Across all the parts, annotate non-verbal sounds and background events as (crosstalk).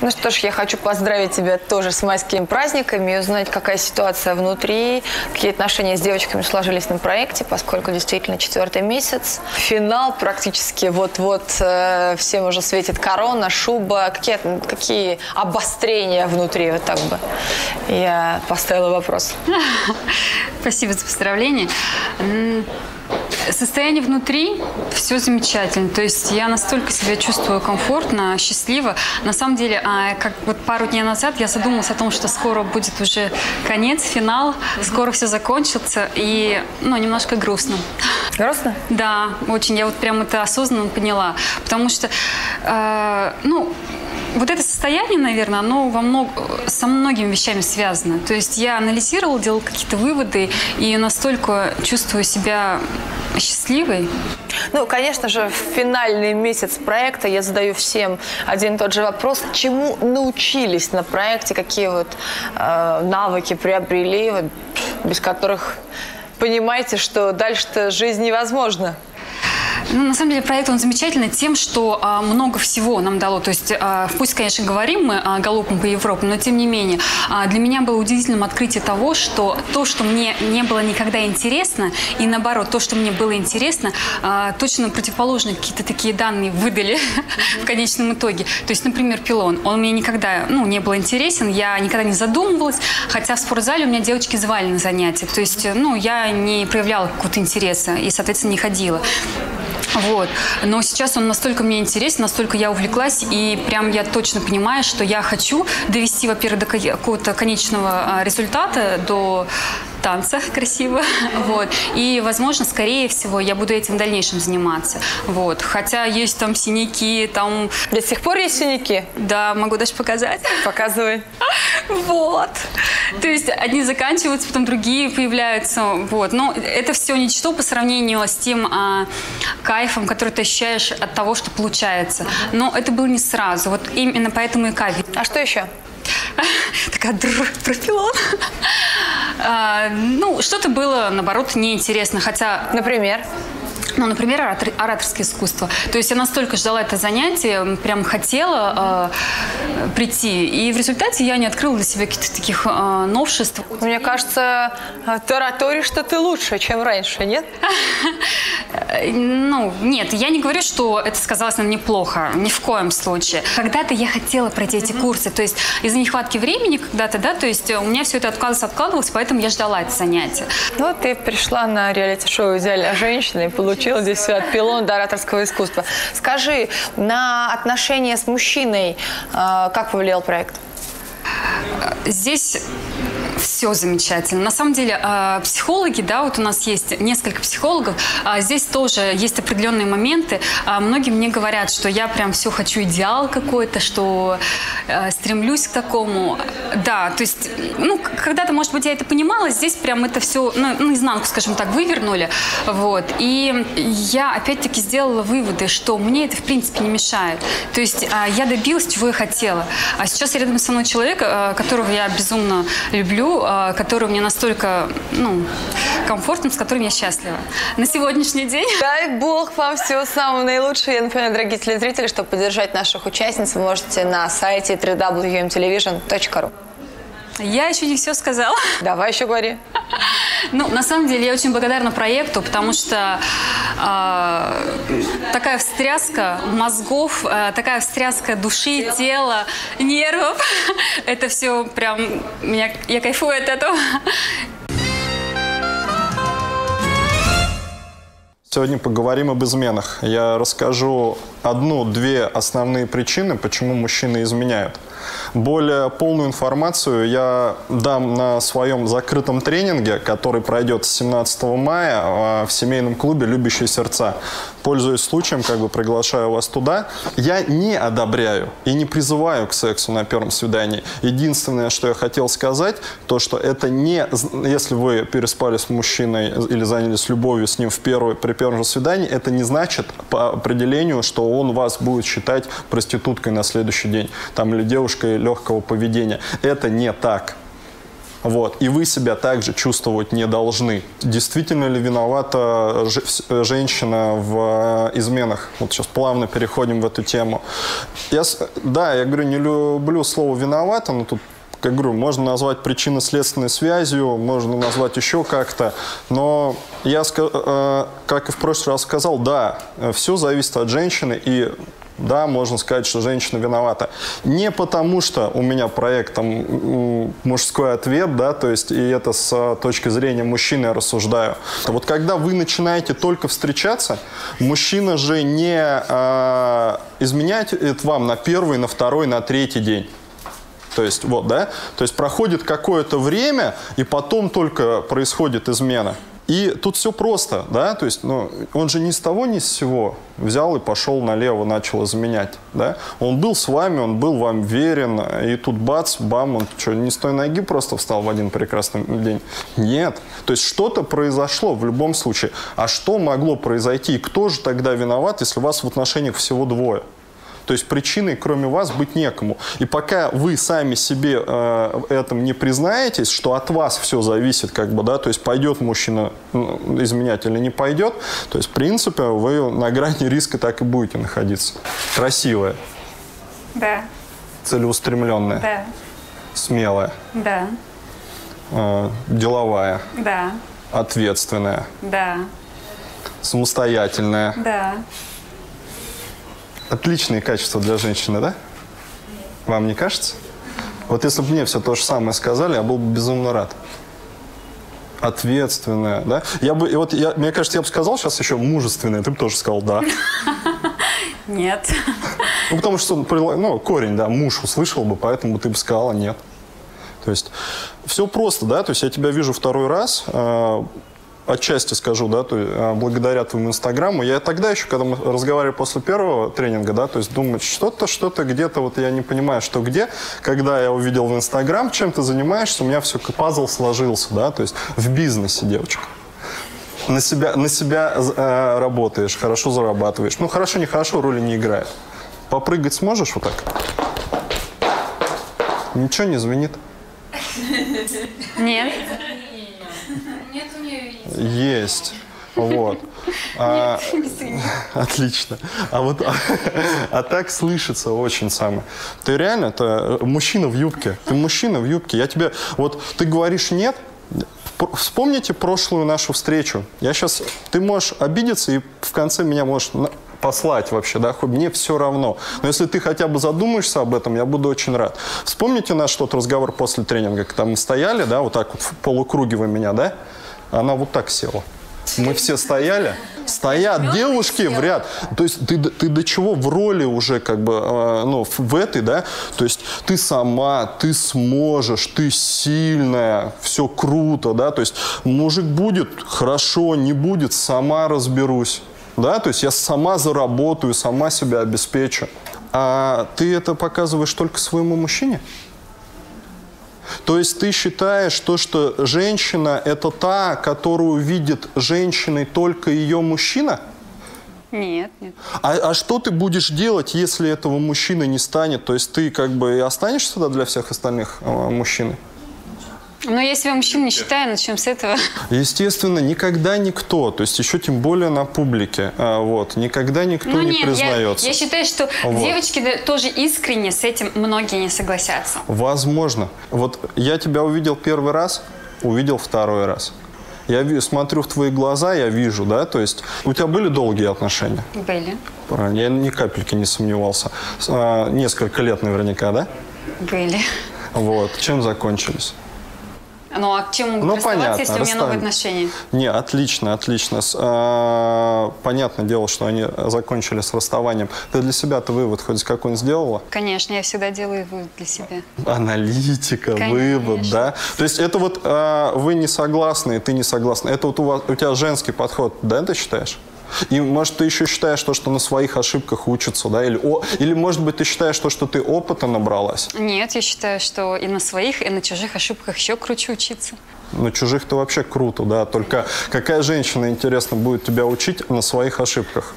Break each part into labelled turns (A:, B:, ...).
A: Ну что ж, я хочу поздравить тебя тоже с майскими праздниками и узнать, какая ситуация внутри, какие отношения с девочками сложились на проекте, поскольку действительно четвертый месяц. Финал практически вот-вот э, всем уже светит корона, шуба. Какие, какие обострения внутри? Вот так бы я поставила вопрос. (laughs)
B: Спасибо за поздравление. Состояние внутри все замечательно. То есть я настолько себя чувствую комфортно, счастливо. На самом деле, а, как вот пару дней назад я задумалась о том, что скоро будет уже конец, финал, скоро все закончится, и ну, немножко грустно.
A: Грустно?
B: Да, очень. Я вот прям это осознанно поняла. Потому что, э, ну, вот это состояние, наверное, оно во мног... со многими вещами связано. То есть я анализировала, делала какие-то выводы и настолько чувствую себя счастливой.
A: Ну, конечно же, в финальный месяц проекта я задаю всем один и тот же вопрос. Чему научились на проекте, какие вот э, навыки приобрели, вот, без которых понимаете, что дальше-то жизнь невозможна?
B: Ну, на самом деле проект он замечательный тем, что а, много всего нам дало. То есть, а, пусть, конечно, говорим мы а, галопом по Европе, но тем не менее, а, для меня было удивительным открытие того, что то, что мне не было никогда интересно, и наоборот, то, что мне было интересно, а, точно противоположные какие-то такие данные выдали (laughs) в конечном итоге. То есть, например, пилон. Он мне никогда ну, не был интересен, я никогда не задумывалась, хотя в спортзале у меня девочки звали на занятия. То есть, ну, я не проявляла какого-то интереса и, соответственно, не ходила. Вот. Но сейчас он настолько мне интересен, настолько я увлеклась, и прям я точно понимаю, что я хочу довести, во-первых, до какого-то конечного а, результата, до танца красиво, (laughs) вот, и, возможно, скорее всего, я буду этим в дальнейшем заниматься, вот, хотя есть там синяки, там...
A: До сих пор есть синяки?
B: Да, могу даже показать. (laughs)
A: Показывай.
B: Вот. То есть одни заканчиваются, потом другие появляются, вот, но это все ничто по сравнению с тем а, кайфом, который ты ощущаешь от того, что получается, но это было не сразу, вот именно поэтому и кайф.
A: А что еще? (laughs)
B: Такая пропилон. А, ну, что-то было, наоборот, неинтересно, хотя...
A: Например?
B: Ну, например, оратор, ораторское искусство. То есть я настолько ждала это занятие, прям хотела э, прийти. И в результате я не открыла для себя каких-то таких э, новшеств.
A: Мне кажется, тараторишь что ты лучше, чем раньше, нет?
B: Ну, нет, я не говорю, что это сказалось на мне плохо, ни в коем случае. Когда-то я хотела пройти эти курсы, то есть из-за нехватки времени когда-то, да, то есть у меня все это откладывалось, откладывалось, поэтому я ждала это занятие.
A: Ну, ты пришла на реалити-шоу «Идеальная женщина» и получила здесь все от пилон до ораторского искусства. Скажи, на отношения с мужчиной э, как повлиял проект?
B: Здесь все замечательно. На самом деле, а, психологи, да, вот у нас есть несколько психологов, а, здесь тоже есть определенные моменты. А, многие мне говорят, что я прям все хочу идеал какой-то, что стремлюсь к такому. Да, то есть, ну, когда-то, может быть, я это понимала, здесь прям это все, ну, наизнанку, скажем так, вывернули. Вот. И я, опять-таки, сделала выводы, что мне это, в принципе, не мешает. То есть, я добилась, чего я хотела. А сейчас рядом со мной человек, которого я безумно люблю, который мне настолько ну, комфортным, с которым я счастлива. На сегодняшний день...
A: Дай бог вам всего самого наилучшего. Я напоминаю, дорогие телезрители, чтобы поддержать наших участниц, вы можете на сайте www.television.ru.
B: Я еще не все сказала.
A: Давай еще говори.
B: Ну, на самом деле, я очень благодарна проекту, потому что э, такая встряска мозгов, э, такая встряска души, Тело. тела, нервов, (laughs) это все прям, меня, я кайфую от этого.
C: Сегодня поговорим об изменах. Я расскажу одну-две основные причины, почему мужчины изменяют. Более полную информацию я дам на своем закрытом тренинге, который пройдет с 17 мая а, в семейном клубе «Любящие сердца». Пользуясь случаем, как бы приглашаю вас туда. Я не одобряю и не призываю к сексу на первом свидании. Единственное, что я хотел сказать, то, что это не... Если вы переспали с мужчиной или занялись любовью с ним в первый, при первом же свидании, это не значит по определению, что он вас будет считать проституткой на следующий день. Там, или девушкой легкого поведения. Это не так. Вот. И вы себя также чувствовать не должны. Действительно ли виновата женщина в изменах? Вот сейчас плавно переходим в эту тему. Я, да, я говорю, не люблю слово «виновата», но тут как говорю, можно назвать причинно-следственной связью, можно назвать еще как-то, но я, э, как и в прошлый раз сказал, да, все зависит от женщины, и да, можно сказать, что женщина виновата. Не потому, что у меня проект там мужской ответ, да, то есть и это с точки зрения мужчины я рассуждаю. Вот когда вы начинаете только встречаться, мужчина же не э, изменяет вам на первый, на второй, на третий день. То есть, вот, да? То есть проходит какое-то время, и потом только происходит измена. И тут все просто, да, то есть, ну, он же ни с того, ни с сего взял и пошел налево, начал изменять, да. Он был с вами, он был вам верен, и тут бац, бам, он что, не с той ноги просто встал в один прекрасный день? Нет. То есть что-то произошло в любом случае. А что могло произойти? И кто же тогда виноват, если у вас в отношениях всего двое? То есть причиной, кроме вас, быть некому. И пока вы сами себе э, этом не признаетесь, что от вас все зависит, как бы, да, то есть пойдет мужчина изменять или не пойдет, то есть, в принципе, вы на грани риска так и будете находиться. Красивая.
B: Да.
C: Целеустремленная.
B: Да.
C: Смелая.
B: Да.
C: Э, деловая.
B: Да.
C: Ответственная.
B: Да.
C: Самостоятельная.
B: Да.
C: Отличные качества для женщины, да? Вам не кажется? Вот если бы мне все то же самое сказали, я был бы безумно рад. Ответственная, да? Я бы, и вот я, мне кажется, я бы сказал сейчас еще мужественная, ты бы тоже сказал да. (laughs)
B: Нет.
C: Ну, потому что, ну, корень, да, муж услышал бы, поэтому ты бы сказала нет. То есть все просто, да, то есть я тебя вижу второй раз, а, отчасти скажу, да, то, а, благодаря твоему инстаграму. Я тогда еще, когда мы разговаривали после первого тренинга, да, то есть думаю, что-то, что-то где-то, вот я не понимаю, что где. Когда я увидел в инстаграм, чем ты занимаешься, у меня все пазл сложился, да, то есть в бизнесе, девочка. На себя, на себя э, работаешь, хорошо зарабатываешь. Ну, хорошо, не хорошо, роли не играет. Попрыгать сможешь вот так? Ничего не звенит?
B: Нет.
C: Есть. Вот. (laughs) А, (laughs) отлично. А вот а, (laughs) а так слышится очень самое. Ты реально, это мужчина в юбке. Ты мужчина в юбке. Я тебе, вот ты говоришь нет. Вспомните прошлую нашу встречу. Я сейчас, ты можешь обидеться и в конце меня можешь послать вообще, да, хоть мне все равно. Но если ты хотя бы задумаешься об этом, я буду очень рад. Вспомните наш тот разговор после тренинга, когда мы стояли, да, вот так вот в полукруге вы меня, да, она вот так села. Мы все стояли, стоят девушки в ряд. То есть ты, ты до чего в роли уже как бы, э, ну, в этой, да? То есть ты сама, ты сможешь, ты сильная, все круто, да? То есть мужик будет, хорошо, не будет, сама разберусь. Да, то есть я сама заработаю, сама себя обеспечу. А ты это показываешь только своему мужчине? То есть ты считаешь то, что женщина – это та, которую видит женщиной только ее мужчина?
B: Нет, нет.
C: А, а что ты будешь делать, если этого мужчины не станет? То есть ты как бы и останешься тогда для всех остальных э, мужчиной?
B: Но если я мужчин не считаю, начнем с этого.
C: Естественно, никогда никто, то есть еще тем более на публике, а, вот, никогда никто ну, не нет, признается.
B: Я, я считаю, что вот. девочки да, тоже искренне с этим многие не согласятся.
C: Возможно. Вот я тебя увидел первый раз, увидел второй раз. Я смотрю в твои глаза, я вижу, да, то есть у тебя были долгие отношения?
B: Были.
C: Правильно, я ни капельки не сомневался. А, несколько лет наверняка, да?
B: Были.
C: Вот, чем закончились?
B: Ну а чем могут ну, понятно, если расстав... у меня новые отношения?
C: Не, отлично, отлично. С, а, понятное дело, что они закончили с расставанием. Ты для себя-то вывод хоть какой-нибудь сделала?
B: Конечно, я всегда делаю вывод для себя.
C: Аналитика, Конечно. вывод, да? То есть это вот а, вы не согласны, ты не согласна. Это вот у, вас, у тебя женский подход, да, ты считаешь? И, может, ты еще считаешь то, что на своих ошибках учатся, да? Или, о, или может быть, ты считаешь то, что ты опыта набралась?
B: Нет, я считаю, что и на своих, и на чужих ошибках еще круче учиться.
C: На чужих-то вообще круто, да. Только какая женщина, интересно, будет тебя учить на своих ошибках?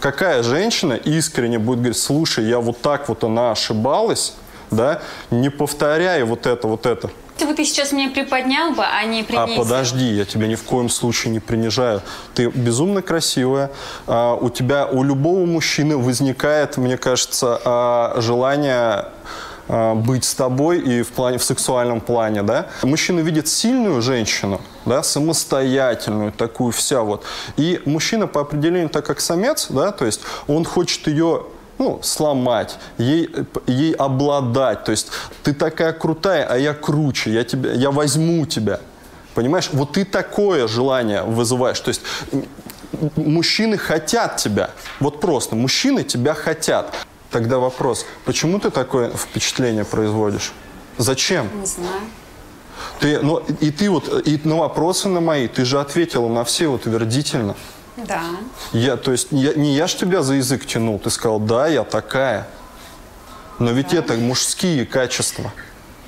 C: Какая женщина искренне будет говорить, слушай, я вот так вот она ошибалась, да, не повторяй вот это, вот это.
B: Если бы ты сейчас меня приподнял бы, а не принизил.
C: А подожди, я тебя ни в коем случае не принижаю. Ты безумно красивая. А, у тебя, у любого мужчины возникает, мне кажется, а, желание а, быть с тобой и в, плане, в сексуальном плане, да. Мужчина видит сильную женщину, да, самостоятельную, такую вся вот. И мужчина по определению, так как самец, да, то есть он хочет ее ну, сломать, ей, ей обладать. То есть ты такая крутая, а я круче, я, тебя, я возьму тебя. Понимаешь? Вот ты такое желание вызываешь. То есть мужчины хотят тебя. Вот просто, мужчины тебя хотят. Тогда вопрос, почему ты такое впечатление производишь? Зачем?
B: Не знаю.
C: Ты, ну, и ты вот, и на вопросы на мои, ты же ответила на все утвердительно.
B: Да.
C: Я, то есть я, не я ж тебя за язык тянул, ты сказал, да, я такая. Но ведь да. это мужские качества.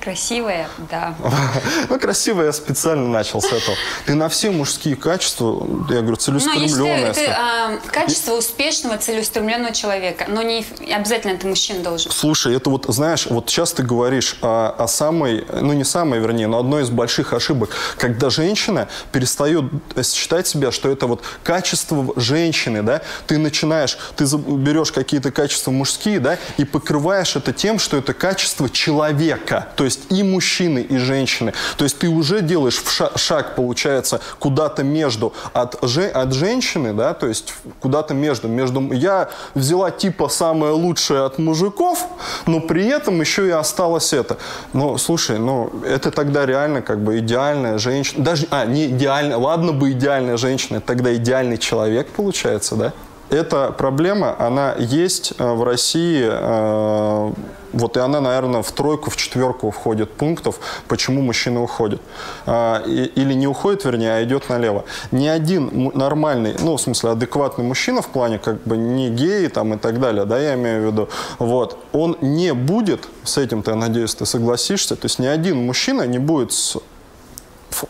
B: Красивая, да. (laughs)
C: Ну, красивая я специально начал с этого. Ты на все мужские качества, я говорю, целеустремленная.
B: Ну, это а, качество успешного, целеустремленного человека. Но не обязательно это мужчина должен.
C: Слушай, это вот, знаешь, вот сейчас ты говоришь о, о самой, ну не самой, вернее, но одной из больших ошибок, когда женщина перестает считать себя, что это вот качество женщины, да, ты начинаешь, ты берешь какие-то качества мужские, да, и покрываешь это тем, что это качество человека. То есть и мужчины, и женщины. То есть ты уже делаешь шаг, получается, куда-то между от, же, от женщины, да, то есть куда-то между, между. Я взяла типа самое лучшее от мужиков, но при этом еще и осталось это. Ну, слушай, ну, это тогда реально как бы идеальная женщина. Даже, а, не идеальная, ладно бы идеальная женщина, тогда идеальный человек получается, да? Эта проблема, она есть э, в России, э, вот и она, наверное, в тройку, в четверку входит пунктов, почему мужчины уходят. Э, или не уходит, вернее, а идет налево. Ни один нормальный, ну, в смысле, адекватный мужчина в плане, как бы, не геи там и так далее, да, я имею в виду, вот, он не будет, с этим ты, я надеюсь, ты согласишься, то есть ни один мужчина не будет с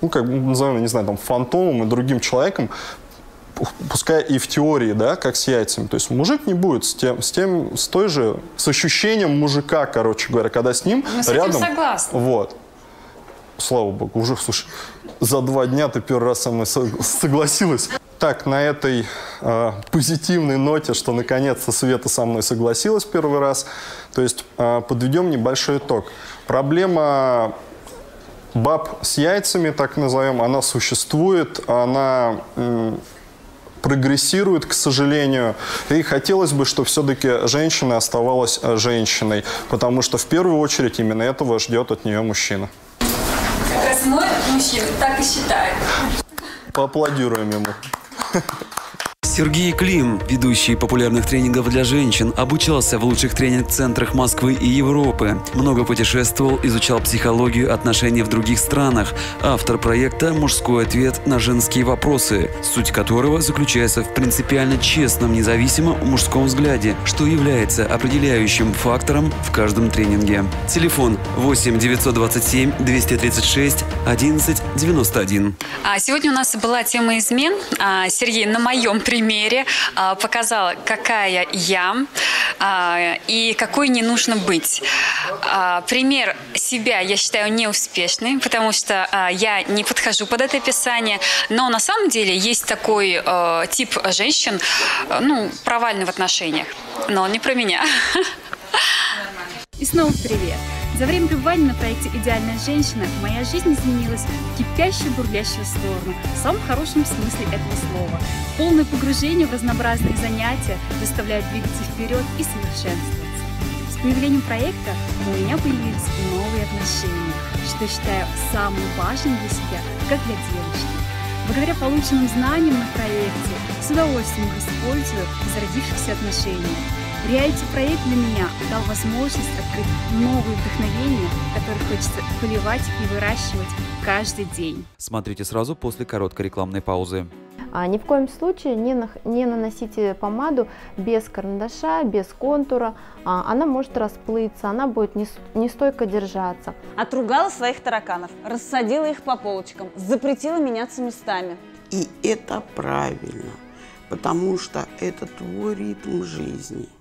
C: ну, как назовем, не знаю, там, фантомом и другим человеком пускай и в теории, да, как с яйцами. То есть мужик не будет с тем, с тем, с той же, с ощущением мужика, короче говоря, когда с ним
B: Мы с
C: рядом.
B: Этим согласны.
C: Вот. Слава богу, уже, слушай, за два дня ты первый раз со мной согласилась. Так, на этой э, позитивной ноте, что наконец-то Света со мной согласилась первый раз, то есть э, подведем небольшой итог. Проблема баб с яйцами, так назовем, она существует, она прогрессирует, к сожалению. И хотелось бы, чтобы все-таки женщина оставалась э, женщиной, потому что в первую очередь именно этого ждет от нее мужчина.
B: Как раз мой мужчина так и считает.
C: Поаплодируем ему. (laughs)
D: Сергей Клим, ведущий популярных тренингов для женщин, обучался в лучших тренинг-центрах Москвы и Европы. Много путешествовал, изучал психологию отношений в других странах. Автор проекта «Мужской ответ на женские вопросы», суть которого заключается в принципиально честном, независимом мужском взгляде, что является определяющим фактором в каждом тренинге. Телефон 8 927 236 11 91.
B: А сегодня у нас была тема измен. А, Сергей, на моем примере а, показала, какая я а, и какой не нужно быть. А, пример себя я считаю неуспешный, потому что я не подхожу под это описание, но на самом деле есть такой тип женщин, ну, провальный в отношениях, но не про меня.
E: И снова привет! За время пребывания на проекте «Идеальная женщина» моя жизнь изменилась в кипящую, бурлящую сторону, в самом хорошем смысле этого слова. Полное погружение в разнообразные занятия заставляет двигаться вперед и совершенствоваться. С появлением проекта у меня появились новые отношения, что считаю самым важным для себя, как для девушки. Благодаря полученным знаниям на проекте с удовольствием использую в зародившихся отношениях. Реалити-проект для меня дал возможность открыть новые вдохновения, которые хочется поливать и выращивать каждый день.
D: Смотрите сразу после короткой рекламной паузы.
F: А, ни в коем случае не, на, не наносите помаду без карандаша, без контура. А, она может расплыться, она будет не, не стойко держаться.
G: Отругала своих тараканов, рассадила их по полочкам, запретила меняться местами.
H: И это правильно, потому что это твой ритм жизни –